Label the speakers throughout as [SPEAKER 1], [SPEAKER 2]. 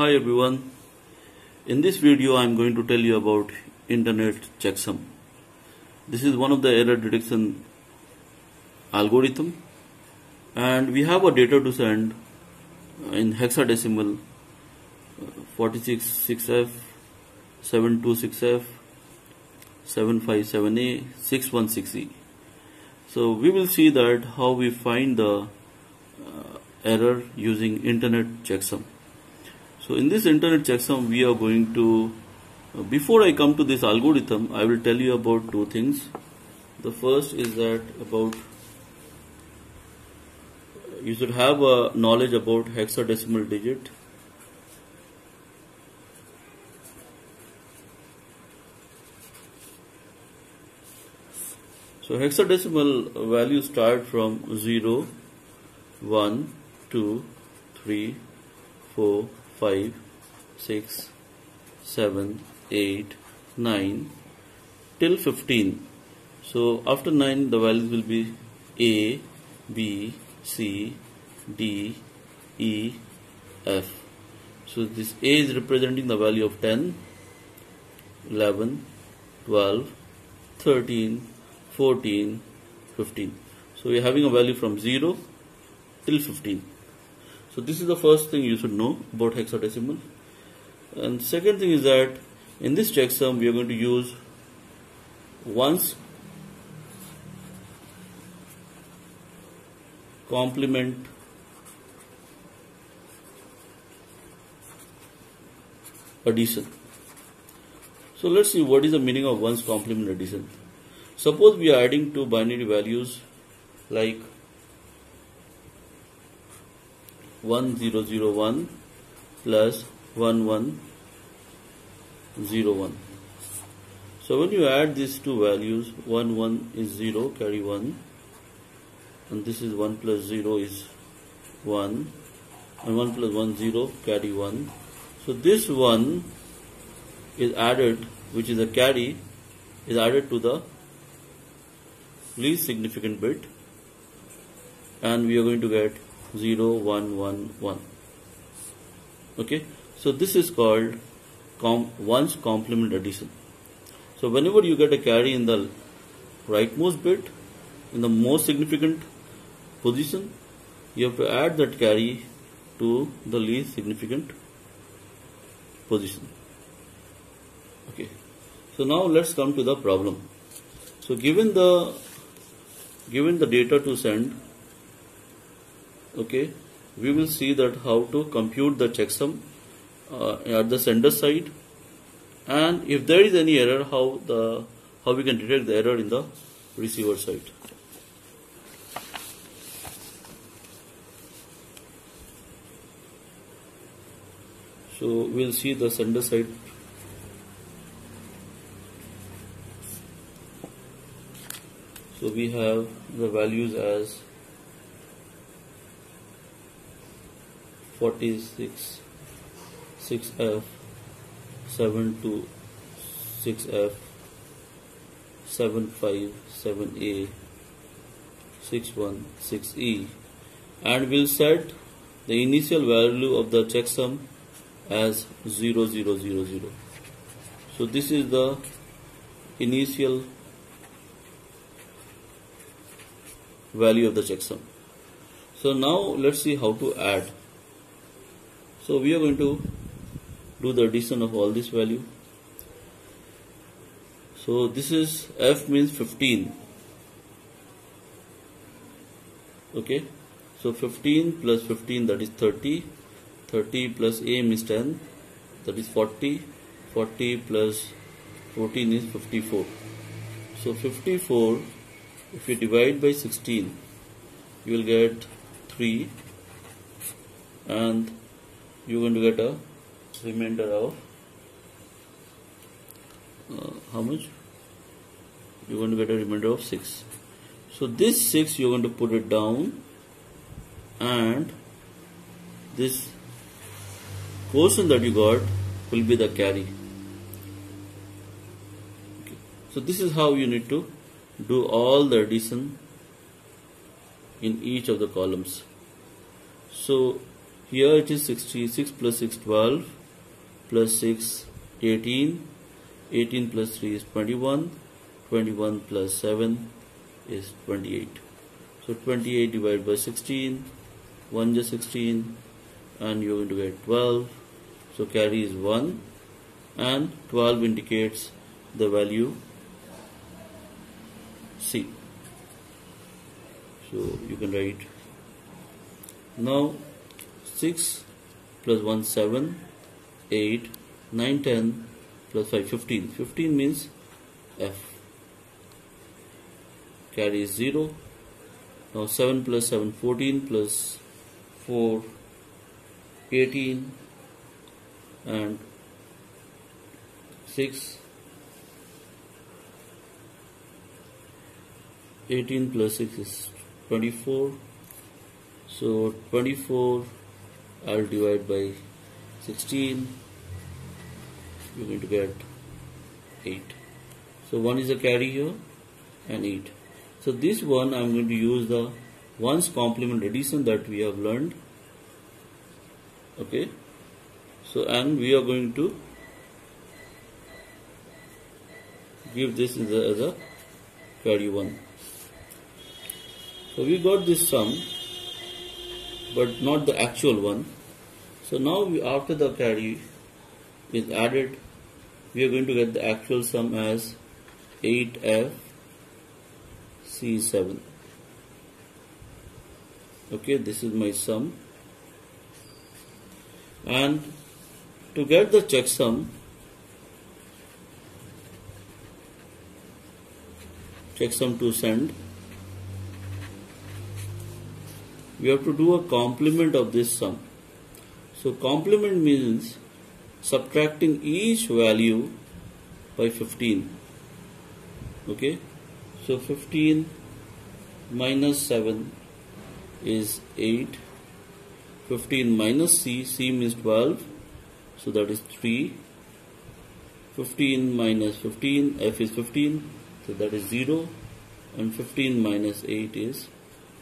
[SPEAKER 1] Hi everyone. In this video I am going to tell you about internet checksum. This is one of the error detection algorithm and we have a data to send in hexadecimal 466F, 726F, 757A, 616E. So we will see that how we find the uh, error using internet checksum. So in this internet checksum we are going to uh, before I come to this algorithm I will tell you about two things. The first is that about you should have a knowledge about hexadecimal digit so hexadecimal values start from 0 1 2 3 4 5 6 7 8 9 till 15 so after 9 the values will be a b C, D, E, F. So this A is representing the value of 10, 11, 12, 13, 14, 15. So we are having a value from 0 till 15. So this is the first thing you should know about hexadecimal. And second thing is that in this checksum we are going to use ones complement addition. So let's see what is the meaning of ones complement addition. Suppose we are adding two binary values like 1001 plus 1101. So when you add these two values, 1 1 is 0, carry 1 and this is 1 plus 0 is 1 and 1 plus 1 0 carry 1 so this 1 is added which is a carry is added to the least significant bit and we are going to get 0 1 1 1 okay? So this is called com complement addition. So whenever you get a carry in the rightmost bit in the most significant position you have to add that carry to the least significant position. Okay? So now let's come to the problem. So given the given the data to send okay? We will see that how to compute the checksum uh, at the sender side. And if there is any error how the how we can detect the error in the receiver side. So we'll see the sender side. So we have the values as 46 6f 7 to 6f 7 5 7a 6 1 6e and we'll set the initial value of the checksum as 0 0 0 0 so this is the initial value of the checksum. So now let's see how to add so we are going to do the addition of all this value. So this is f means 15 okay? So 15 plus 15 that is 30 30 plus m is 10 that is 40 40 plus 14 is 54 so 54 if you divide by 16 you will get 3 and you're going to get a remainder of uh, how much? You're going to get a remainder of 6 so this 6 you're going to put it down and this quotient that you got will be the carry. So this is how you need to do all the addition in each of the columns. So here it is 66 plus 6 12 plus 6 18 18 plus 3 is 21 21 plus 7 is 28 so 28 divided by 16 1 is 16 and you're going to get 12 so carry is 1 and 12 indicates the value C. So you can write. Now 6 plus 1 7 8 9 10 plus 5 15 15 means F. Carry is 0 now 7 plus 7 14 plus 4 18 and 6 18 plus 6 is 24 so 24 I'll divide by 16 you're going to get 8 so 1 is a carry here and 8 so this one I'm going to use the ones complement addition that we have learned. Okay? So and we are going to give this as a, as a carry 1 so we got this sum but not the actual one. So now we, after the carry is added we are going to get the actual sum as 8f c7 okay this is my sum. And to get the checksum checksum to send we have to do a complement of this sum. So complement means subtracting each value by 15 okay? So 15 minus 7 is 8 15 minus c c means 12 so that is 3 15 minus 15 f is 15 so that is 0 and 15 minus 8 is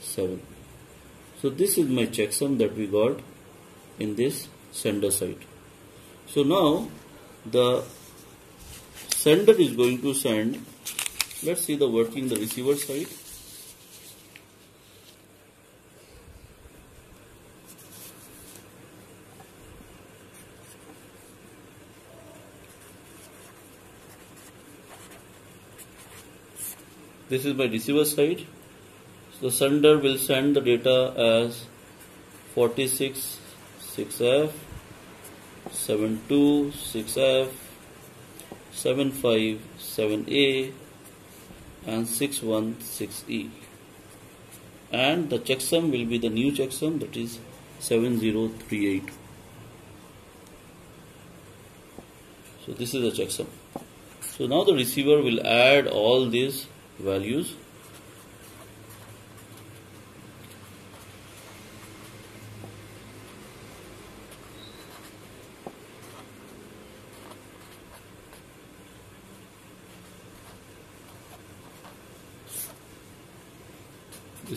[SPEAKER 1] 7 so this is my checksum that we got in this sender side so now the sender is going to send, let's see the working the receiver side. This is my receiver side. So sender will send the data as 46 6F 72, 6F, 75, 7A and 61, 6E. And the checksum will be the new checksum that is 7038. So this is the checksum. So now the receiver will add all these values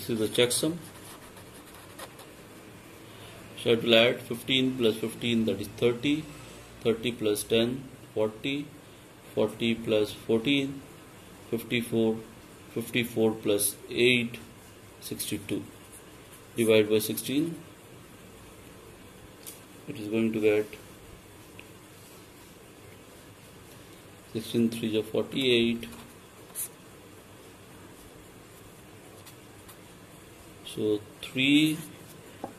[SPEAKER 1] this is the checksum so it will add 15 plus 15 that is 30 30 plus 10 40 40 plus 14 54 54 plus 8 62 divide by 16 it is going to get 16 3 is 48 So 3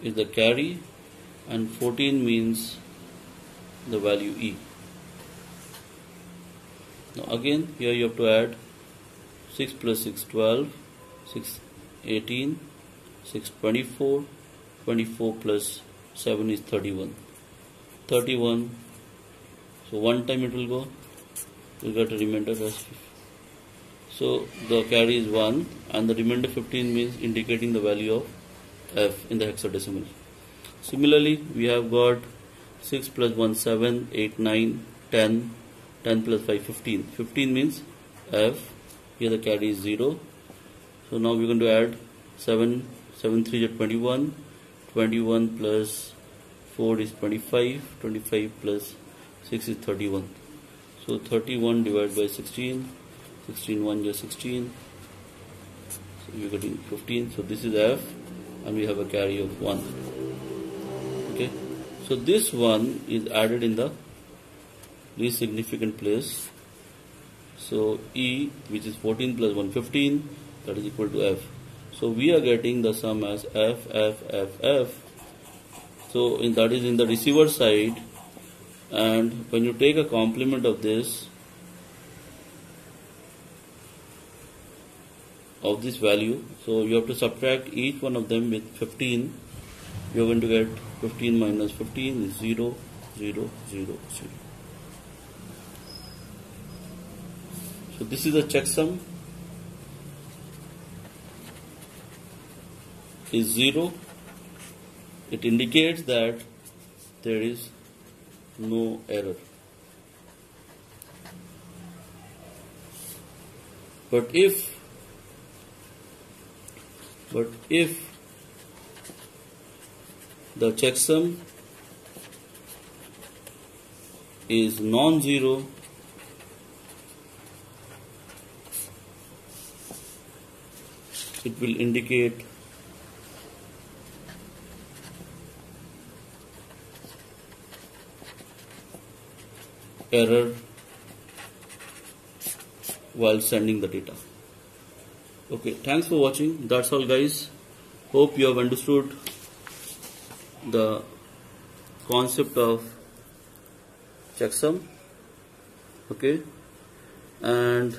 [SPEAKER 1] is the carry and 14 means the value E. Now again here you have to add 6 plus 6 12, 6 18, 6 24, 24 plus 7 is 31. 31 so one time it will go you get a remainder as so the carry is 1 and the remainder 15 means indicating the value of f in the hexadecimal. Similarly, we have got 6 plus 1, 7, 8, 9, 10, 10 plus 5, 15. 15 means f. Here the carry is 0. So now we're going to add 7, 7 3 is 21, 21 plus 4 is 25 25 plus 6 is 31 so 31 divided by 16 16 1 is 16 so you're getting 15 so this is f and we have a carry of 1 okay? So this one is added in the least significant place. So e which is 14 plus 1 15 that is equal to f. So we are getting the sum as f f f f. So in, that is in the receiver side. And when you take a complement of this of this value. So you have to subtract each one of them with 15 you're going to get 15 minus 15 is 0 0 0 0 so this is a checksum is 0 it indicates that there is no error. But if but if the checksum is non-zero it will indicate error while sending the data okay thanks for watching. That's all guys. Hope you have understood the concept of checksum. Okay? And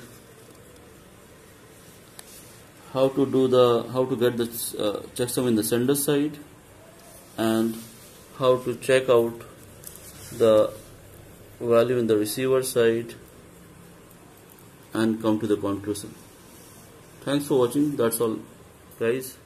[SPEAKER 1] how to do the how to get the uh, checksum in the sender side and how to check out the value in the receiver side and come to the conclusion thanks for watching. That's all guys